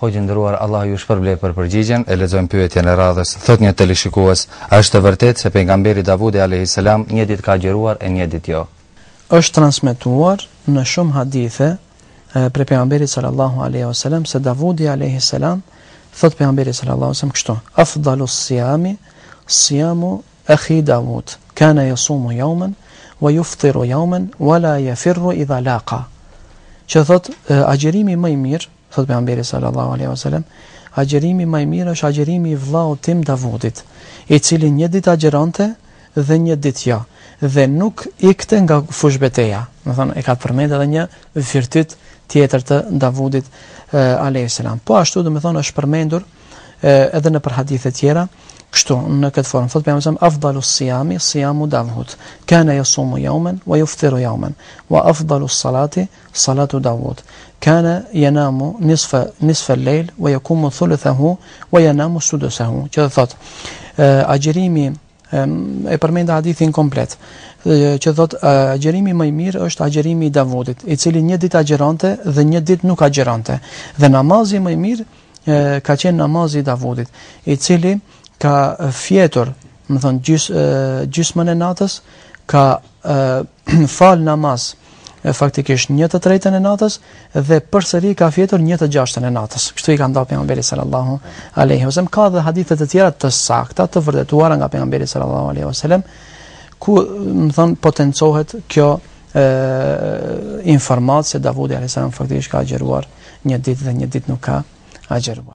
Hoxhë i nderuar Allahu ju shpërbleftë për përgjigjen, e lexojmë pyetjen e radhës, thotë një teleshikues, A është e vërtetë se pejgamberi Davudi alejhi selam një ditë ka agjëruar e një ditë jo? Është transmetuar në shumë hadithe prej pejgamberit sallallahu alejhi ve selam se Davudi alejhi selam thotë pejgamberi sallallahu alejhi ve selam kështu, Afdalu siyami siyamu akhi Davud, kana yasumu yawman wa yuftiru yawman wa la yafirru idha laqa. Që thotë agjërimi më i mirë Thot pejgamberi sallallahu alaihi wasallam, agjërimi më i mirë është agjërimi i vëllaut tim Davudit, i cili një ditë agjëronte dhe një ditë jo, dhe nuk ikte nga fushbeteja. Domethënë e ka përmendur edhe një virtyt tjetër të Davudit alayhis salam. Po ashtu domethënë është përmendur edhe nëpër hadithe të tjera kështu në këtë formë. Thotë pejgamberi sallallahu afdalu siyami siyamu Davud. Kana yasumu yawman wa yuftiru yawman wa afdalu salati Salatu Dawud. Kana yanamu nisfa nisfa al-layl wa yakumu thuluthahu wa yanamu sudusahu. Që thot, agjërimi e përmenda hadithin komplet që thot agjërimi më i mirë është agjërimi i Davudit, i cili një ditë agjëronte dhe një ditë nuk agjëronte. Dhe namazi më i mirë e, ka qenë namazi i Davudit, i cili ka fjetur, domethënë, gjys, e, gjysmën e natës, ka e, falë namaz, e, faktikisht një të tretën e natës, dhe përsëri ka fjetur një të gjashtën e natës. Kështu i ka nda pejgamberi sallallahu aleyhi ve selem. Ka dhe hadithe të tjera të sakta, të vërtetuara nga pejgamberi sallallahu aleyhi ve selem, ku, domethënë, potencohet kjo informatë se Davudi a.s. faktikisht ka agjëruar një ditë dhe një ditë nuk ka agjëruar.